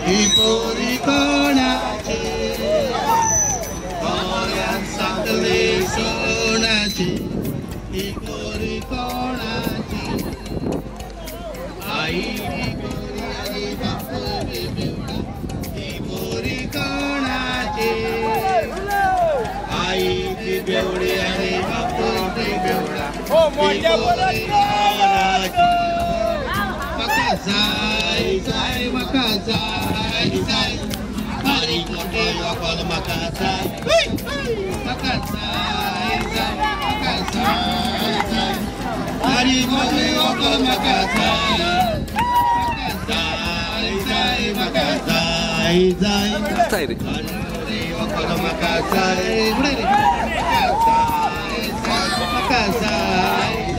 ही पोरी कोणाची पोऱ्यान सांगले सोनाची ही पोरी कोणाची आई ही पोरी आणि बापूजी पिवळा ही पोरी कोणाची आई ती बेवडी आणि बापूजी बेवडा Makasai, Sai Makasai, Sai. Mari kote lokol Makasai. Makasai, Sai Makasai, Sai. Mari kote lokol Makasai. Makasai, Sai Makasai, Sai. Mari lokol Makasai. Makasai, Sai Makasai, Sai. Makasai,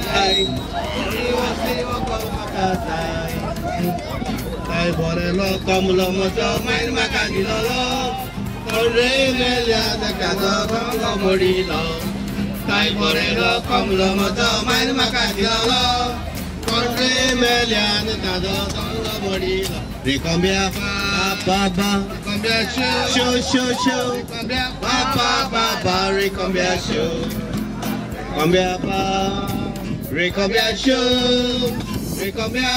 Sai Makasai, Sai. তাই বরেল কমল মজ মাইর মাকা দিল তরে মেলা দেখা দঙ্গ মরিল তাই বরেল কমল মজ মাইর মাকা দিল তরে মেলা দেখা দঙ্গ মরিল রিকম্বিয়া বাবা রিকম্বিয়া শো শো শো রিকম্বিয়া বাবা বাবা রিকম্বিয়া show Come here, Rick, come here, show. Show show show Combia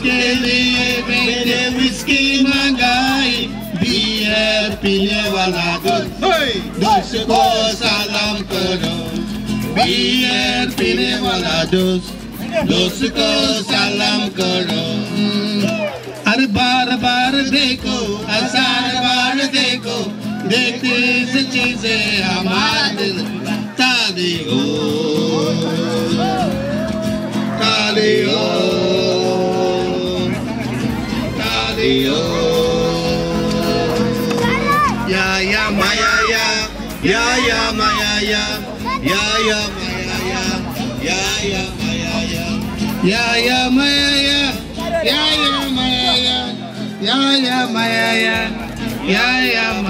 उसके लिए मैंने विस्की मंगाई। बियर पीने वाला दोस्त दोस्त को सलाम करो। बियर पीने वाला दोस्त दोस्त को सलाम करो। हर बार बार देखो हज़ार बार देखो। देखते से चीज़ें हमारा दिल। radio. Ya ya maya ya, ya ya maya ya, ya ya maya ya, ya ya maya ya, ya ya maya ya, ya ya maya ya, ya ya maya ya, ya ya maya.